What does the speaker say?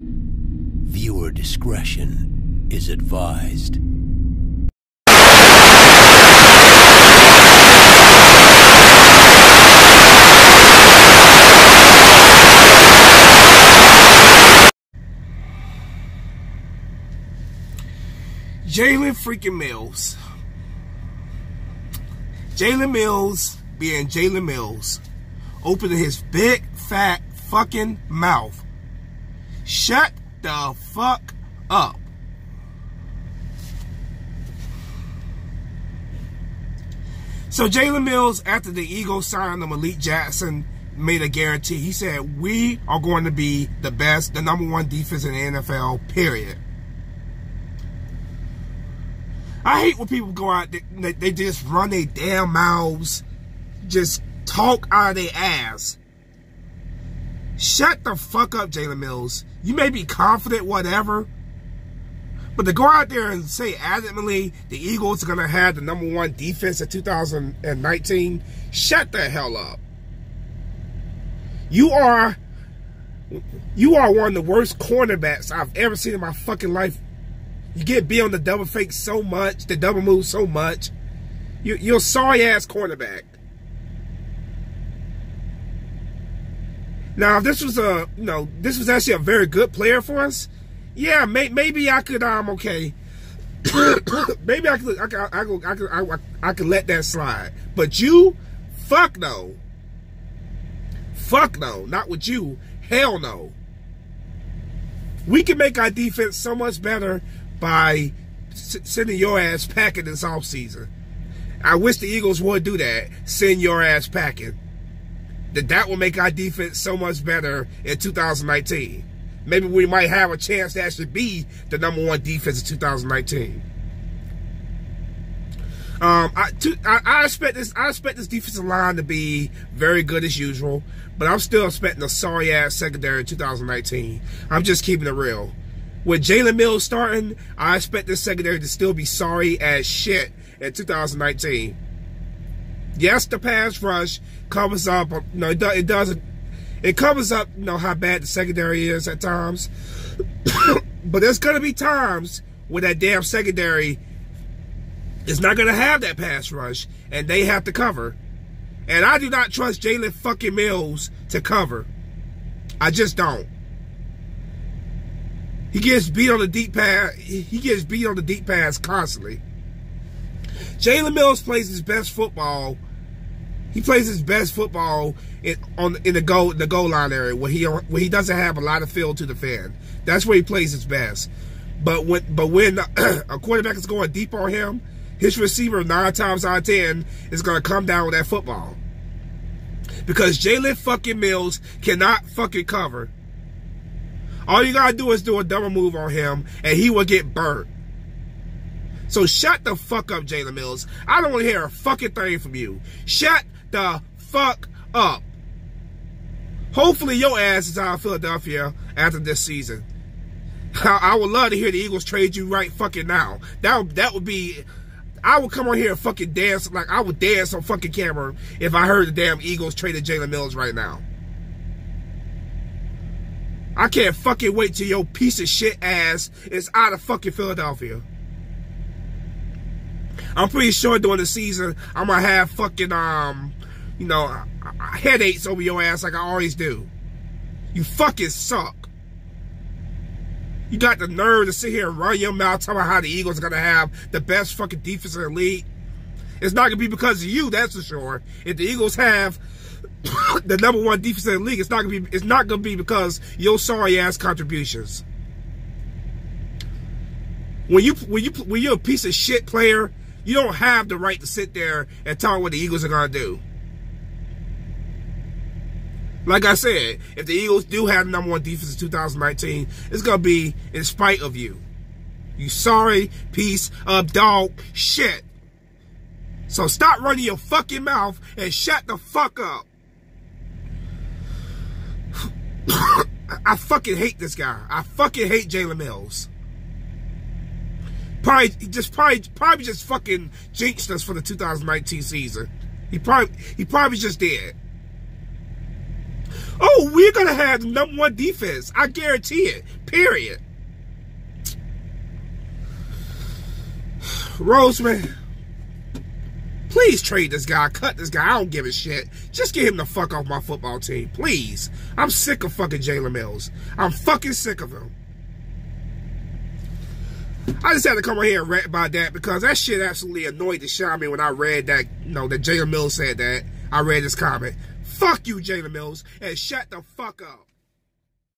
Viewer discretion is advised. Jalen freaking Mills. Jalen Mills being Jalen Mills. Opening his big, fat, fucking mouth. Shut the fuck up. So Jalen Mills, after the Eagles signed the Malik Jackson, made a guarantee. He said, we are going to be the best, the number one defense in the NFL, period. I hate when people go out, they, they just run their damn mouths, just talk out of their ass. Shut the fuck up, Jalen Mills. You may be confident, whatever, but to go out there and say adamantly the Eagles are going to have the number one defense in 2019, shut the hell up. You are you are one of the worst cornerbacks I've ever seen in my fucking life. You get beat on the double fake so much, the double move so much. You, you're a sorry ass cornerback. Now, if this was a, you know, this was actually a very good player for us, yeah, may, maybe I could, um, okay. maybe I could, I could, I could, I could, I, I could let that slide. But you, fuck no. Fuck no. Not with you. Hell no. We can make our defense so much better by sending your ass packing this offseason. I wish the Eagles would do that. Send your ass packing that that will make our defense so much better in 2019. Maybe we might have a chance to actually be the number one defense in 2019. Um, I, to, I, I, expect this. I expect this defensive line to be very good as usual, but I'm still expecting a sorry ass secondary in 2019. I'm just keeping it real. With Jalen Mills starting, I expect this secondary to still be sorry as shit in 2019. Yes, the pass rush covers up. Uh, you know, it, it doesn't. It covers up, you know, how bad the secondary is at times. but there's gonna be times where that damn secondary is not gonna have that pass rush, and they have to cover. And I do not trust Jalen fucking Mills to cover. I just don't. He gets beat on the deep pass. He gets beat on the deep pass constantly. Jalen Mills plays his best football he plays his best football in on in the goal the goal line area where he where he doesn't have a lot of field to defend. That's where he plays his best. But when but when a quarterback is going deep on him, his receiver nine times out of ten is going to come down with that football. Because Jalen fucking Mills cannot fucking cover. All you gotta do is do a double move on him, and he will get burnt. So shut the fuck up, Jalen Mills. I don't want to hear a fucking thing from you. Shut the fuck up. Hopefully your ass is out of Philadelphia after this season. I, would love to hear the Eagles trade you right fucking now. That that would be. I would come on here and fucking dance like I would dance on fucking camera if I heard the damn Eagles traded Jalen Mills right now. I can't fucking wait till your piece of shit ass is out of fucking Philadelphia. I'm pretty sure during the season I'm gonna have fucking um, you know, headaches over your ass like I always do. You fucking suck. You got the nerve to sit here and run your mouth talking about how the Eagles are gonna have the best fucking defense in the league. It's not gonna be because of you, that's for sure. If the Eagles have the number one defense in the league, it's not gonna be it's not gonna be because your sorry ass contributions. When you when you when you're a piece of shit player you don't have the right to sit there and tell what the Eagles are going to do. Like I said, if the Eagles do have number one defense in 2019, it's going to be in spite of you. You sorry piece of dog shit. So stop running your fucking mouth and shut the fuck up. I fucking hate this guy. I fucking hate Jalen Mills. Probably just probably probably just fucking jinxed us for the 2019 season. He probably he probably just did. Oh, we're gonna have the number one defense. I guarantee it. Period. Roseman, please trade this guy. Cut this guy. I don't give a shit. Just get him the fuck off my football team. Please. I'm sick of fucking Jalen Mills. I'm fucking sick of him. I just had to come on here and rant about that because that shit absolutely annoyed the shit out of me when I read that, you know, that Jalen Mills said that. I read this comment. Fuck you, Jalen Mills, and shut the fuck up.